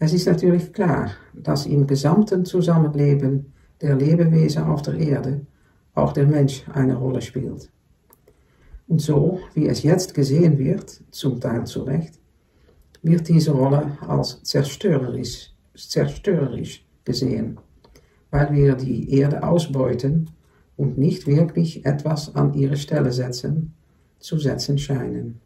Es ist natürlich klar, dass im gesamten Zusammenleben der Lebewesen auf der Erde auch der Mensch eine Rolle spielt. Und so, wie es jetzt gesehen wird, zum Teil zu Recht, wird diese Rolle als zerstörerisch, zerstörerisch gesehen, weil wir die Erde ausbeuten und nicht wirklich etwas an ihre Stelle setzen, zu setzen scheinen.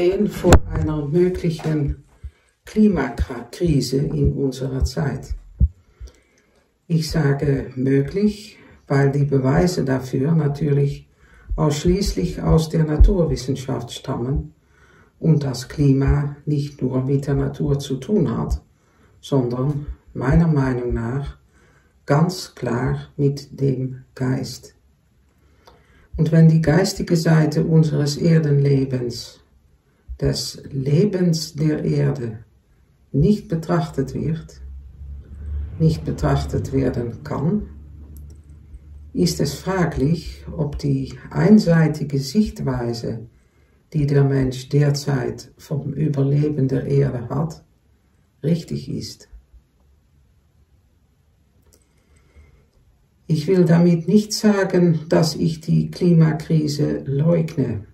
Stehen vor einer möglichen Klimakrise in unserer Zeit. Ich sage möglich, weil die Beweise dafür natürlich ausschließlich aus der Naturwissenschaft stammen und das Klima nicht nur mit der Natur zu tun hat, sondern meiner Meinung nach ganz klar mit dem Geist. Und wenn die geistige Seite unseres Erdenlebens, des Lebens der Erde, nicht betrachtet wird, nicht betrachtet werden kann, ist es fraglich, ob die einseitige Sichtweise, die der Mensch derzeit vom Überleben der Erde hat, richtig ist. Ich will damit nicht sagen, dass ich die Klimakrise leugne.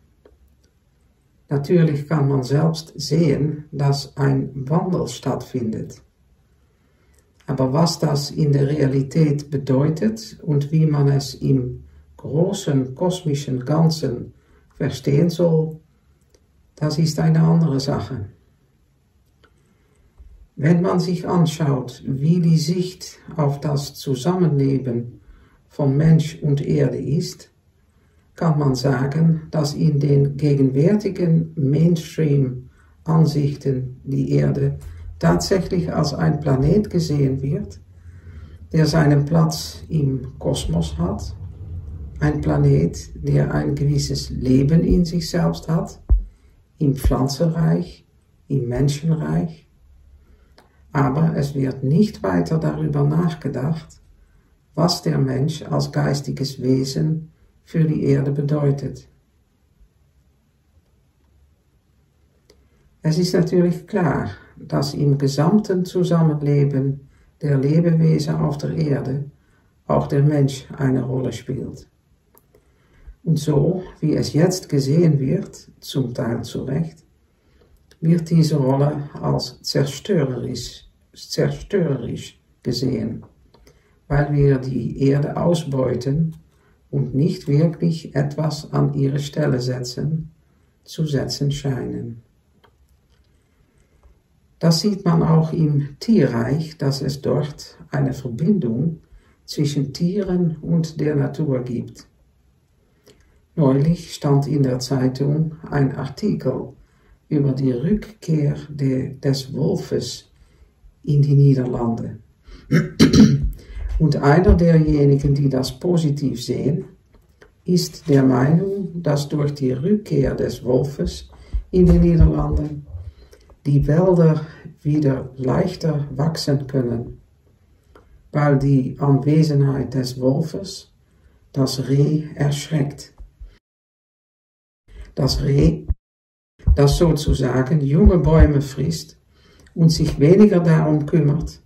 Natürlich kann man selbst sehen, dass ein Wandel stattfindet. Aber was das in der Realität bedeutet und wie man es im großen kosmischen Ganzen verstehen soll, das ist eine andere Sache. Wenn man sich anschaut, wie die Sicht auf das Zusammenleben von Mensch und Erde ist, kann man sagen, dass in den gegenwärtigen Mainstream-Ansichten die Erde tatsächlich als ein Planet gesehen wird, der seinen Platz im Kosmos hat, ein Planet, der ein gewisses Leben in sich selbst hat, im Pflanzenreich, im Menschenreich, aber es wird nicht weiter darüber nachgedacht, was der Mensch als geistiges Wesen für die Erde bedeutet. Es ist natürlich klar, dass im gesamten Zusammenleben der Lebewesen auf der Erde auch der Mensch eine Rolle spielt. Und so, wie es jetzt gesehen wird, zum Teil zu Recht, wird diese Rolle als zerstörerisch, zerstörerisch gesehen, weil wir die Erde ausbeuten und nicht wirklich etwas an ihre Stelle setzen, zu setzen scheinen. Das sieht man auch im Tierreich, dass es dort eine Verbindung zwischen Tieren und der Natur gibt. Neulich stand in der Zeitung ein Artikel über die Rückkehr de, des Wolfes in die Niederlande. Und einer derjenigen, die das positiv sehen, ist der Meinung, dass durch die Rückkehr des Wolfes in die Niederlanden die Wälder wieder leichter wachsen können, weil die Anwesenheit des Wolfes das Reh erschreckt. Das Reh, das sozusagen junge Bäume frisst und sich weniger darum kümmert,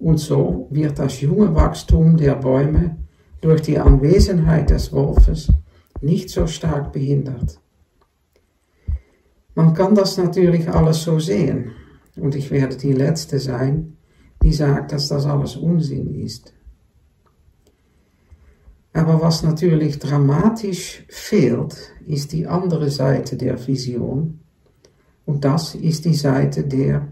und so wird das junge Wachstum der Bäume durch die Anwesenheit des Wolfes nicht so stark behindert. Man kann das natürlich alles so sehen, und ich werde die Letzte sein, die sagt, dass das alles Unsinn ist. Aber was natürlich dramatisch fehlt, ist die andere Seite der Vision, und das ist die Seite der,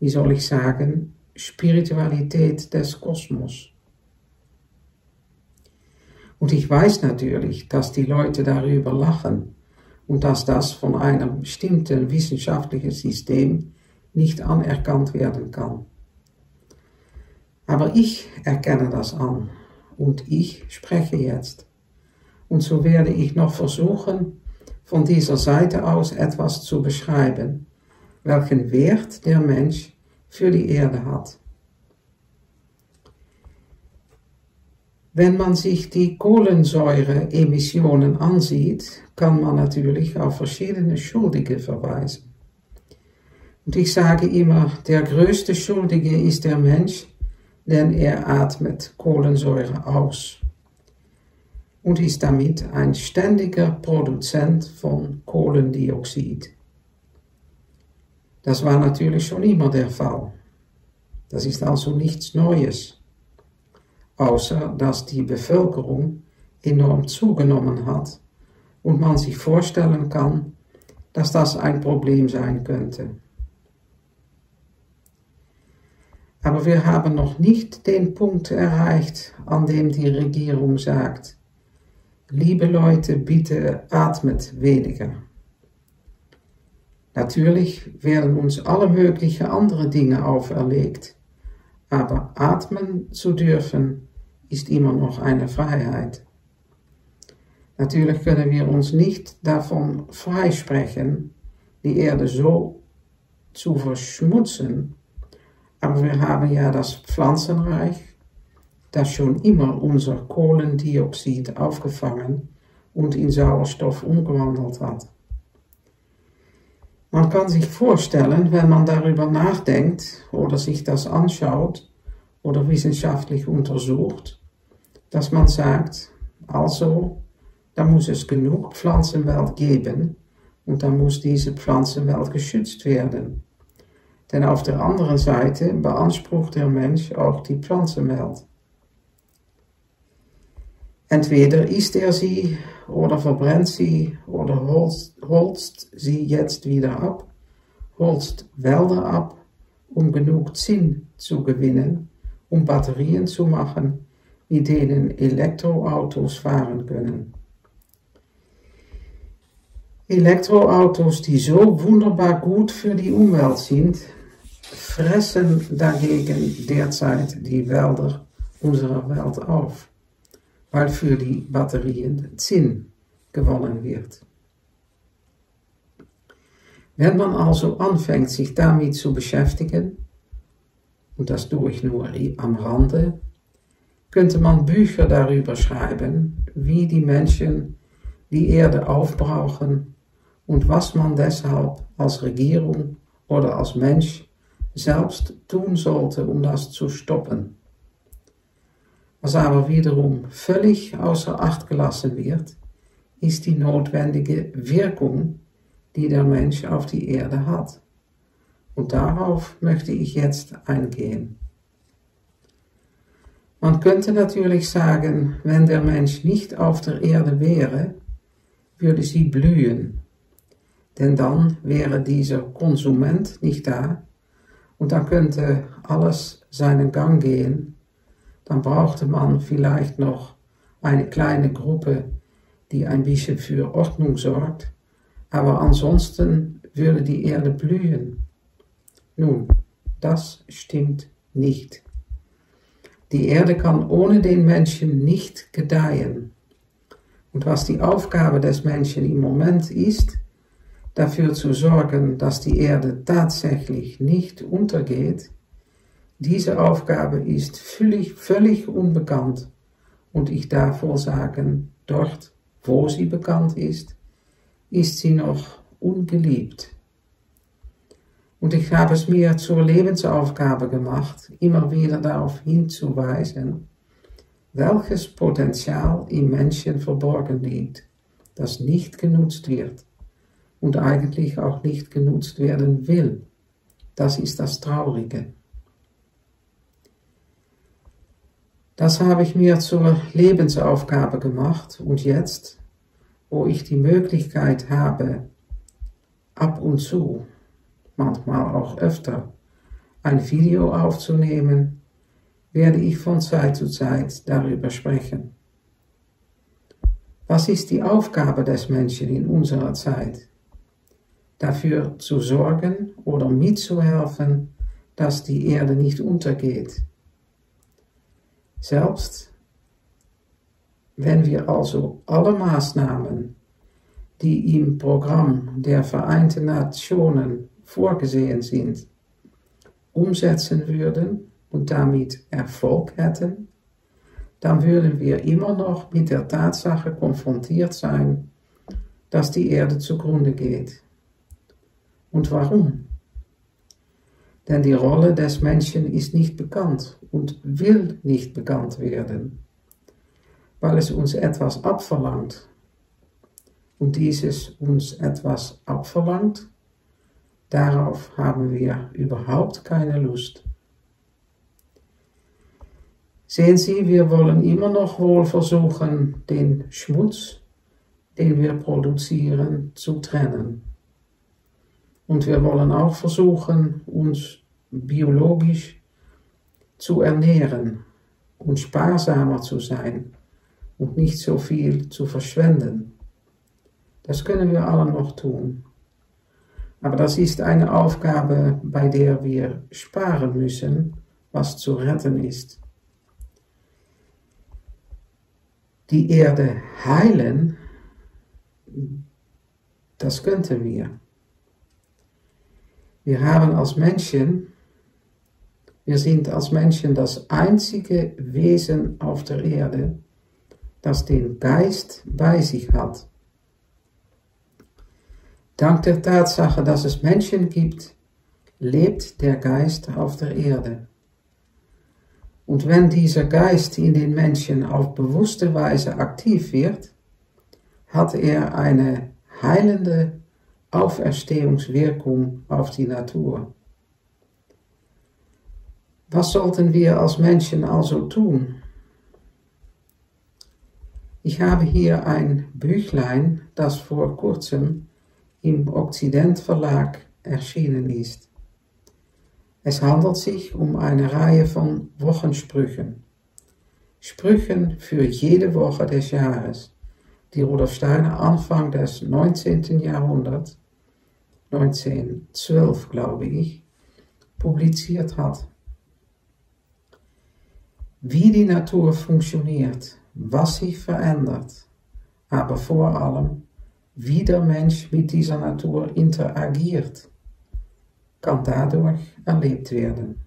wie soll ich sagen, Spiritualität des Kosmos. Und ich weiß natürlich, dass die Leute darüber lachen und dass das von einem bestimmten wissenschaftlichen System nicht anerkannt werden kann. Aber ich erkenne das an und ich spreche jetzt. Und so werde ich noch versuchen, von dieser Seite aus etwas zu beschreiben, welchen Wert der Mensch für die Erde hat. Wenn man sich die Kohlensäureemissionen ansieht, kann man natürlich auf verschiedene Schuldige verweisen. Und ich sage immer, der größte Schuldige ist der Mensch, denn er atmet Kohlensäure aus und ist damit ein ständiger Produzent von Kohlendioxid. Das war natürlich schon immer der Fall. Das ist also nichts Neues außer dass die Bevölkerung enorm zugenommen hat und man sich vorstellen kann, dass das ein Problem sein könnte. Aber wir haben noch nicht den Punkt erreicht, an dem die Regierung sagt, liebe Leute, bitte atmet weniger. Natürlich werden uns alle möglichen andere Dinge auferlegt, aber atmen zu dürfen ist immer noch eine Freiheit. Natürlich können wir uns nicht davon freisprechen, die Erde so zu verschmutzen, aber wir haben ja das Pflanzenreich, das schon immer unser Kohlendioxid aufgefangen und in Sauerstoff umgewandelt hat. Man kann sich vorstellen, wenn man darüber nachdenkt oder sich das anschaut oder wissenschaftlich untersucht, dass man sagt, also, da muss es genug Pflanzenwelt geben und dann muss diese Pflanzenwelt geschützt werden. Denn auf der anderen Seite beansprucht der Mensch auch die Pflanzenwelt. Entweder isst er sie oder verbrennt sie oder holzt, holzt sie jetzt wieder ab, holzt Wälder ab, um genug Zinn zu gewinnen, um Batterien zu machen mit denen Elektroautos fahren können. Elektroautos, die so wunderbar gut für die Umwelt sind, fressen dagegen derzeit die Wälder unserer Welt auf, weil für die Batterien Zinn gewonnen wird. Wenn man also anfängt, sich damit zu beschäftigen, und das tue ich nur am Rande, könnte man Bücher darüber schreiben, wie die Menschen die Erde aufbrauchen und was man deshalb als Regierung oder als Mensch selbst tun sollte, um das zu stoppen. Was aber wiederum völlig außer Acht gelassen wird, ist die notwendige Wirkung, die der Mensch auf die Erde hat. Und darauf möchte ich jetzt eingehen. Man könnte natürlich sagen, wenn der Mensch nicht auf der Erde wäre, würde sie blühen. Denn dann wäre dieser Konsument nicht da und dann könnte alles seinen Gang gehen. Dann brauchte man vielleicht noch eine kleine Gruppe, die ein bisschen für Ordnung sorgt, aber ansonsten würde die Erde blühen. Nun, das stimmt nicht. Die Erde kann ohne den Menschen nicht gedeihen. Und was die Aufgabe des Menschen im Moment ist, dafür zu sorgen, dass die Erde tatsächlich nicht untergeht, diese Aufgabe ist völlig, völlig unbekannt. Und ich darf wohl sagen, dort, wo sie bekannt ist, ist sie noch ungeliebt. Und ich habe es mir zur Lebensaufgabe gemacht, immer wieder darauf hinzuweisen, welches Potenzial im Menschen verborgen liegt, das nicht genutzt wird und eigentlich auch nicht genutzt werden will. Das ist das Traurige. Das habe ich mir zur Lebensaufgabe gemacht und jetzt, wo ich die Möglichkeit habe, ab und zu manchmal auch öfter, ein Video aufzunehmen, werde ich von Zeit zu Zeit darüber sprechen. Was ist die Aufgabe des Menschen in unserer Zeit? Dafür zu sorgen oder mitzuhelfen, dass die Erde nicht untergeht. Selbst wenn wir also alle Maßnahmen, die im Programm der Vereinten Nationen vorgesehen sind, umsetzen würden und damit Erfolg hätten, dann würden wir immer noch mit der Tatsache konfrontiert sein, dass die Erde zugrunde geht. Und warum? Denn die Rolle des Menschen ist nicht bekannt und will nicht bekannt werden, weil es uns etwas abverlangt. Und dieses uns etwas abverlangt, darauf haben wir überhaupt keine Lust. Sehen Sie, wir wollen immer noch wohl versuchen, den Schmutz, den wir produzieren, zu trennen. Und wir wollen auch versuchen, uns biologisch zu ernähren und sparsamer zu sein und nicht so viel zu verschwenden. Das können wir alle noch tun. Aber das ist eine Aufgabe, bei der wir sparen müssen, was zu retten ist. Die Erde heilen, das könnten wir. Wir haben als Menschen, wir sind als Menschen das einzige Wesen auf der Erde, das den Geist bei sich hat. Dank der Tatsache, dass es Menschen gibt, lebt der Geist auf der Erde. Und wenn dieser Geist in den Menschen auf bewusste Weise aktiv wird, hat er eine heilende Auferstehungswirkung auf die Natur. Was sollten wir als Menschen also tun? Ich habe hier ein Büchlein, das vor kurzem im Okzident Verlag erschienen ist. Es handelt sich um eine Reihe von Wochensprüchen. Sprüchen für jede Woche des Jahres, die Rudolf Steiner Anfang des 19. Jahrhunderts, 1912 glaube ich, publiziert hat. Wie die Natur funktioniert, was sich verändert, aber vor allem, wie der Mensch mit dieser Natur interagiert kann dadurch erlebt werden.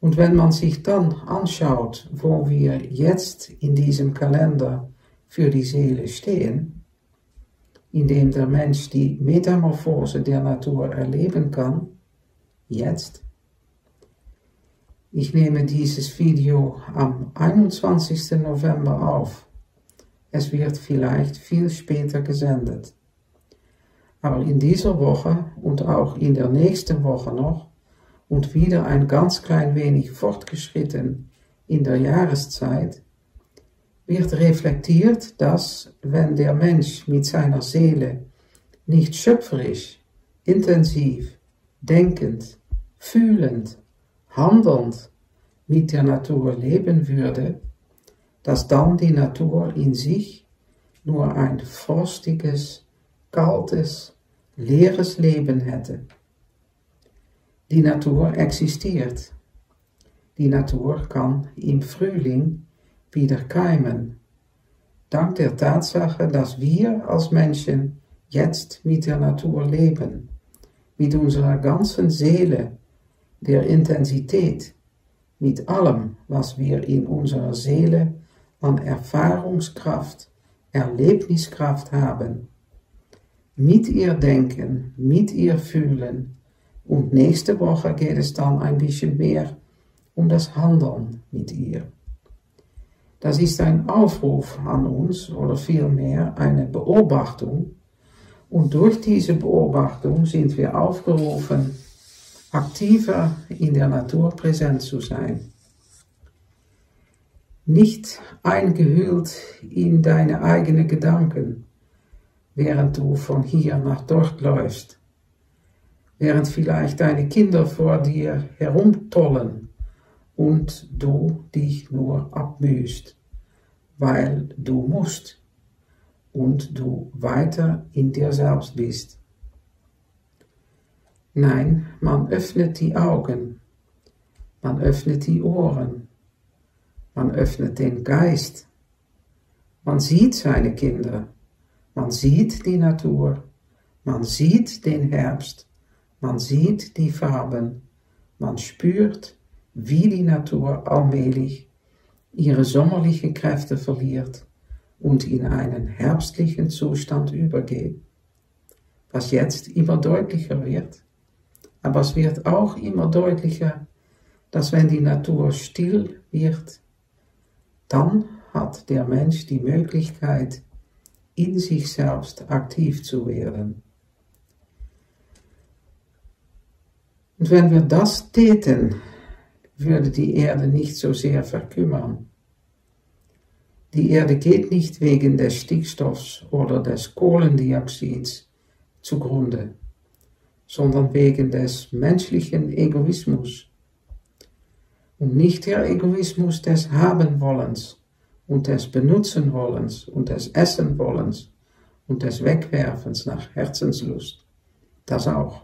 Und wenn man sich dann anschaut, wo wir jetzt in diesem Kalender für die Seele stehen, in dem der Mensch die Metamorphose der Natur erleben kann, jetzt. Ich nehme dieses Video am 21. November auf. Es wird vielleicht viel später gesendet. Aber in dieser Woche und auch in der nächsten Woche noch und wieder ein ganz klein wenig fortgeschritten in der Jahreszeit, wird reflektiert, dass wenn der Mensch mit seiner Seele nicht schöpferisch, intensiv, denkend, fühlend, handelnd mit der Natur leben würde, dass dann die Natur in sich nur ein frostiges, kaltes, leeres Leben hätte. Die Natur existiert. Die Natur kann im Frühling wieder keimen, dank der Tatsache, dass wir als Menschen jetzt mit der Natur leben, mit unserer ganzen Seele, der Intensität, mit allem, was wir in unserer Seele an Erfahrungskraft, Erlebniskraft haben mit ihr denken, mit ihr fühlen. Und nächste Woche geht es dann ein bisschen mehr um das Handeln mit ihr. Das ist ein Aufruf an uns oder vielmehr eine Beobachtung. Und durch diese Beobachtung sind wir aufgerufen, aktiver in der Natur präsent zu sein. Nicht eingehüllt in deine eigenen Gedanken, während du von hier nach dort läufst, während vielleicht deine Kinder vor dir herumtollen und du dich nur abmühst, weil du musst und du weiter in dir selbst bist. Nein, man öffnet die Augen, man öffnet die Ohren, man öffnet den Geist, man sieht seine Kinder man sieht die Natur, man sieht den Herbst, man sieht die Farben, man spürt, wie die Natur allmählich ihre sommerlichen Kräfte verliert und in einen herbstlichen Zustand übergeht, was jetzt immer deutlicher wird. Aber es wird auch immer deutlicher, dass wenn die Natur still wird, dann hat der Mensch die Möglichkeit, in sich selbst aktiv zu werden. Und wenn wir das täten, würde die Erde nicht so sehr verkümmern. Die Erde geht nicht wegen des Stickstoffs oder des Kohlendioxids zugrunde, sondern wegen des menschlichen Egoismus. Und nicht der Egoismus des Habenwollens und des Benutzenwollens und des Essenwollens und des Wegwerfens nach Herzenslust. Das auch.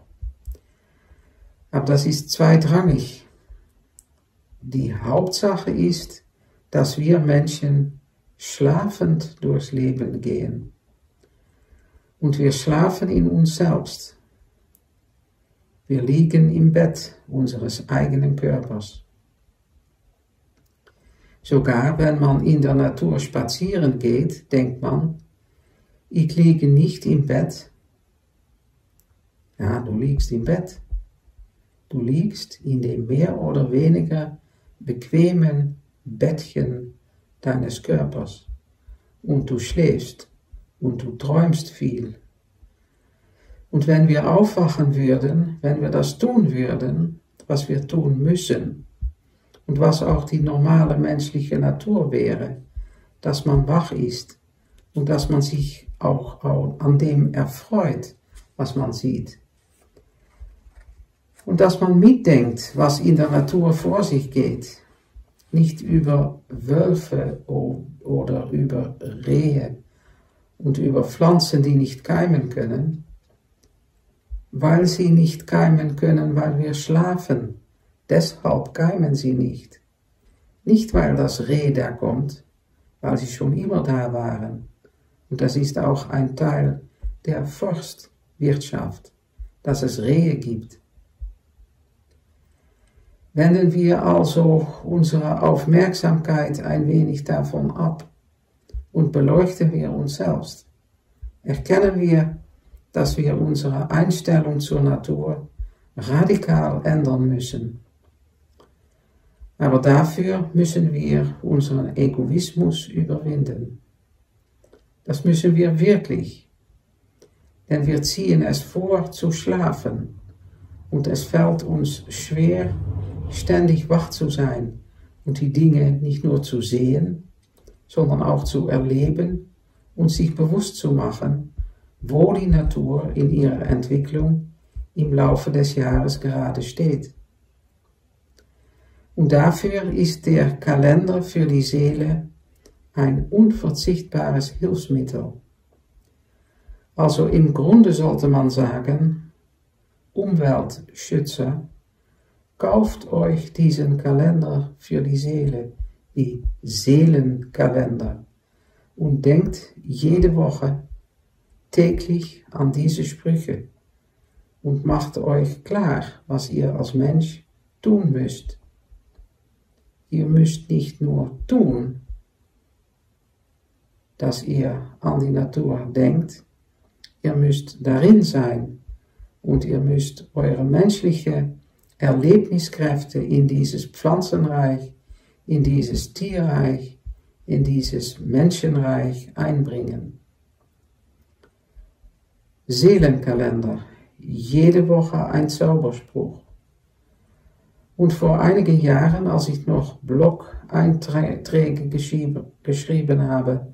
Aber das ist zweitrangig. Die Hauptsache ist, dass wir Menschen schlafend durchs Leben gehen. Und wir schlafen in uns selbst. Wir liegen im Bett unseres eigenen Körpers. Sogar wenn man in der Natur spazieren geht, denkt man, ich liege nicht im Bett. Ja, du liegst im Bett. Du liegst in dem mehr oder weniger bequemen Bettchen deines Körpers und du schläfst und du träumst viel. Und wenn wir aufwachen würden, wenn wir das tun würden, was wir tun müssen und was auch die normale menschliche Natur wäre, dass man wach ist und dass man sich auch an dem erfreut, was man sieht. Und dass man mitdenkt, was in der Natur vor sich geht, nicht über Wölfe oder über Rehe und über Pflanzen, die nicht keimen können, weil sie nicht keimen können, weil wir schlafen. Deshalb keimen sie nicht. Nicht weil das Reh da kommt, weil sie schon immer da waren. Und das ist auch ein Teil der Forstwirtschaft, dass es Rehe gibt. Wenden wir also unsere Aufmerksamkeit ein wenig davon ab und beleuchten wir uns selbst. Erkennen wir, dass wir unsere Einstellung zur Natur radikal ändern müssen. Aber dafür müssen wir unseren Egoismus überwinden. Das müssen wir wirklich, denn wir ziehen es vor zu schlafen und es fällt uns schwer, ständig wach zu sein und die Dinge nicht nur zu sehen, sondern auch zu erleben und sich bewusst zu machen, wo die Natur in ihrer Entwicklung im Laufe des Jahres gerade steht. Und dafür ist der Kalender für die Seele ein unverzichtbares Hilfsmittel. Also im Grunde sollte man sagen, Umweltschützer Kauft euch diesen Kalender für die Seele, die Seelenkalender, und denkt jede Woche täglich an diese Sprüche. Und macht euch klar, was ihr als Mensch tun müsst. Ihr müsst nicht nur tun, dass ihr an die Natur denkt, ihr müsst darin sein. Und ihr müsst eure menschliche Erlebniskräfte in dieses Pflanzenreich, in dieses Tierreich, in dieses Menschenreich einbringen. Seelenkalender, jede Woche ein Zauberspruch. Und vor einigen Jahren, als ich noch Blog-Einträge geschrieben habe,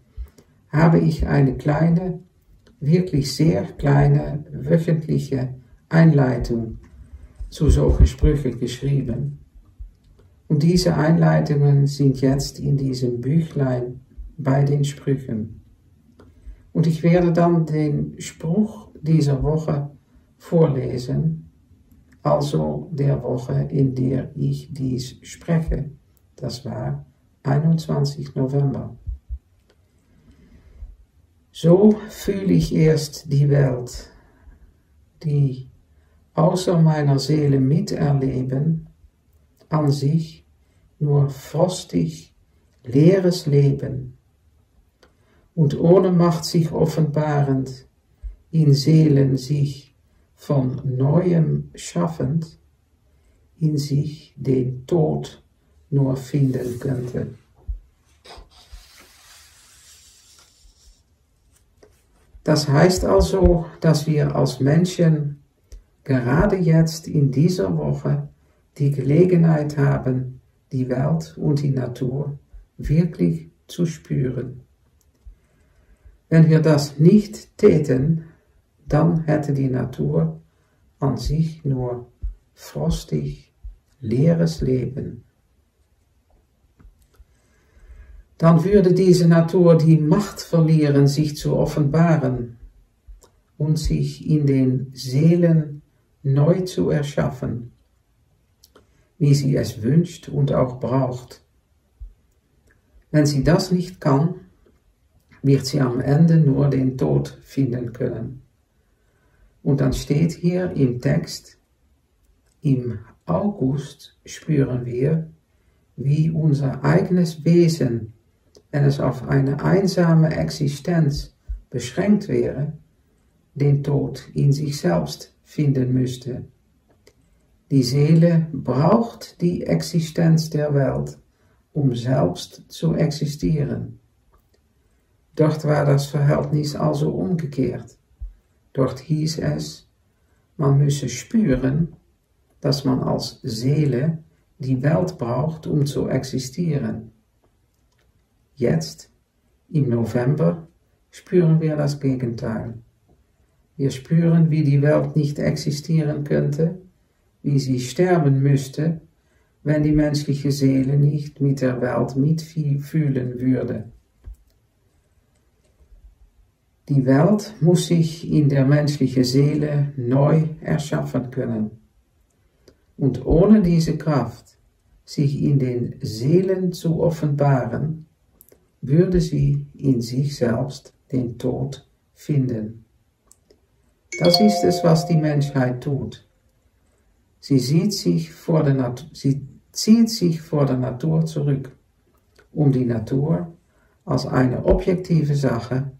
habe ich eine kleine, wirklich sehr kleine wöchentliche Einleitung zu solchen Sprüchen geschrieben. Und diese Einleitungen sind jetzt in diesem Büchlein bei den Sprüchen. Und ich werde dann den Spruch dieser Woche vorlesen, also der Woche, in der ich dies spreche. Das war 21 November. So fühle ich erst die Welt, die außer meiner Seele miterleben, an sich nur frostig, leeres Leben und ohne Macht sich offenbarend, in Seelen sich von Neuem schaffend, in sich den Tod nur finden könnte. Das heißt also, dass wir als Menschen gerade jetzt in dieser Woche die Gelegenheit haben, die Welt und die Natur wirklich zu spüren. Wenn wir das nicht täten, dann hätte die Natur an sich nur frostig, leeres Leben. Dann würde diese Natur die Macht verlieren, sich zu offenbaren und sich in den Seelen neu zu erschaffen, wie sie es wünscht und auch braucht. Wenn sie das nicht kann, wird sie am Ende nur den Tod finden können. Und dann steht hier im Text, im August spüren wir, wie unser eigenes Wesen, wenn es auf eine einsame Existenz beschränkt wäre, den Tod in sich selbst finden müsste. Die Seele braucht die Existenz der Welt, um selbst zu existieren. Dort war das Verhältnis also umgekehrt. Dort hieß es, man müsse spüren, dass man als Seele die Welt braucht, um zu existieren. Jetzt, im November, spüren wir das Gegenteil. Wir spüren, wie die Welt nicht existieren könnte, wie sie sterben müsste, wenn die menschliche Seele nicht mit der Welt mitfühlen würde. Die Welt muss sich in der menschlichen Seele neu erschaffen können. Und ohne diese Kraft, sich in den Seelen zu offenbaren, würde sie in sich selbst den Tod finden. Das ist es, was die Menschheit tut. Sie, sieht sich vor der sie zieht sich vor der Natur zurück, um die Natur als eine objektive Sache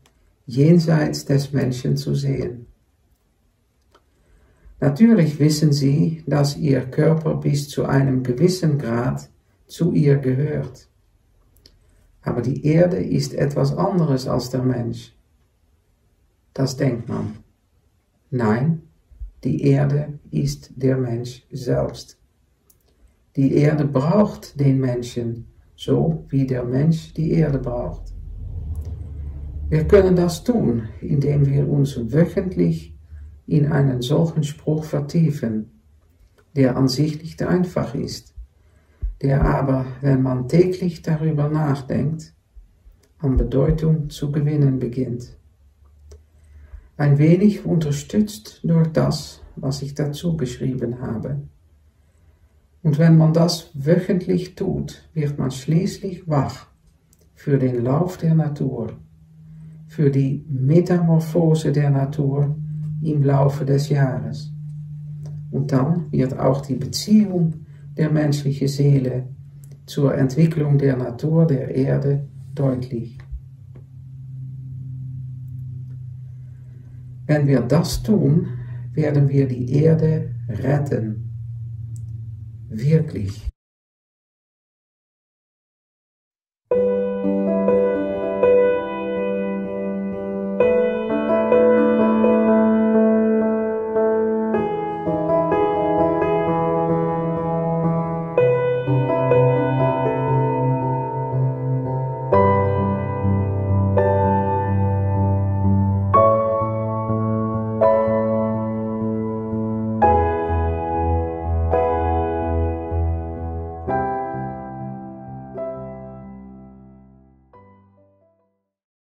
jenseits des Menschen zu sehen. Natürlich wissen sie, dass ihr Körper bis zu einem gewissen Grad zu ihr gehört. Aber die Erde ist etwas anderes als der Mensch. Das denkt man. Nein, die Erde ist der Mensch selbst. Die Erde braucht den Menschen, so wie der Mensch die Erde braucht. Wir können das tun, indem wir uns wöchentlich in einen solchen Spruch vertiefen, der an sich nicht einfach ist, der aber, wenn man täglich darüber nachdenkt, an Bedeutung zu gewinnen beginnt. Ein wenig unterstützt durch das, was ich dazu geschrieben habe. Und wenn man das wöchentlich tut, wird man schließlich wach für den Lauf der Natur, für die Metamorphose der Natur im Laufe des Jahres. Und dann wird auch die Beziehung der menschlichen Seele zur Entwicklung der Natur der Erde deutlich. Wenn wir das tun, werden wir die Erde retten. Wirklich.